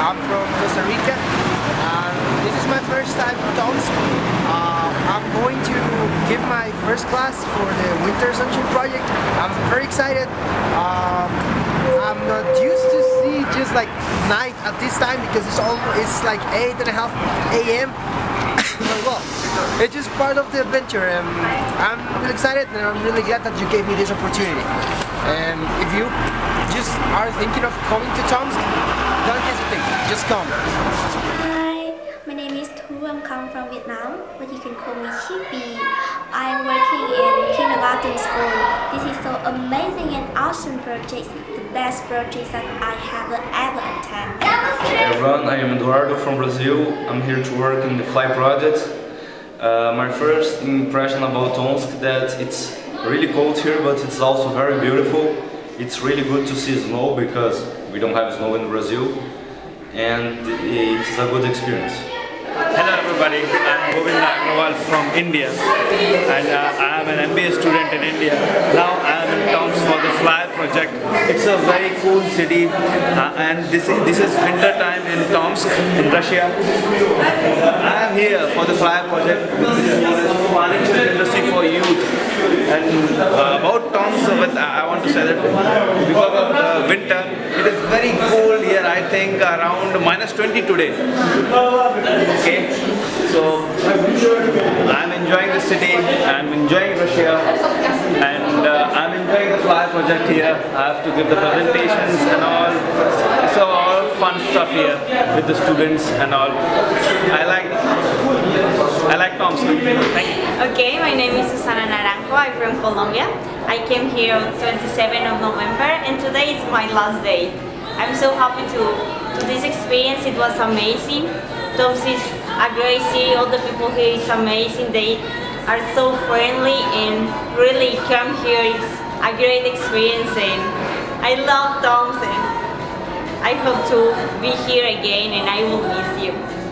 I'm from Costa Rica. Uh, this is my first time in Tomsk. Uh, I'm going to give my first class for the Winter Sunshine Project. I'm very excited. Um, I'm not used to see just like night at this time because it's almost it's like eight and a half a.m. it's just part of the adventure and I'm really excited and I'm really glad that you gave me this opportunity. And if you just are thinking of coming to Tomsk, don't hesitate, just come. Hi, my name is Tu. I'm coming from Vietnam, but you can call me Chibi. I'm working in kindergarten school. This is so amazing and awesome project, the best project that I have ever attended. Hey everyone, I am Eduardo from Brazil. I'm here to work in the Fly project. Uh, my first impression about Tomsk that it's really cold here, but it's also very beautiful. It's really good to see snow because we don't have snow in Brazil, and it's a good experience. Hello everybody, I'm Govinda Agrawal from India and uh, I am an MBA student in India. Now I am in Tomsk for the Fly project. It's a very cool city uh, and this is, this is winter time in Tomsk in Russia. I am here for the Fly project which is financial industry for youth and uh, about Tomsk with, I want to say that because of the winter it is very cold here I think around minus 20 today. Okay, so I'm enjoying the city, I'm enjoying Russia, and uh, enjoying the Fly project here. I have to give the presentations and all. It's all fun stuff here with the students and all. I like I like Tomsk. Okay, my name is Susana Naranjo. I'm from Colombia. I came here on 27th of November and today is my last day. I'm so happy to, to this experience. It was amazing. Tomsk is a great city. All the people here is amazing. They are so friendly and really come here. It's a great experience and I love Tomsk. I hope to be here again and I will miss you.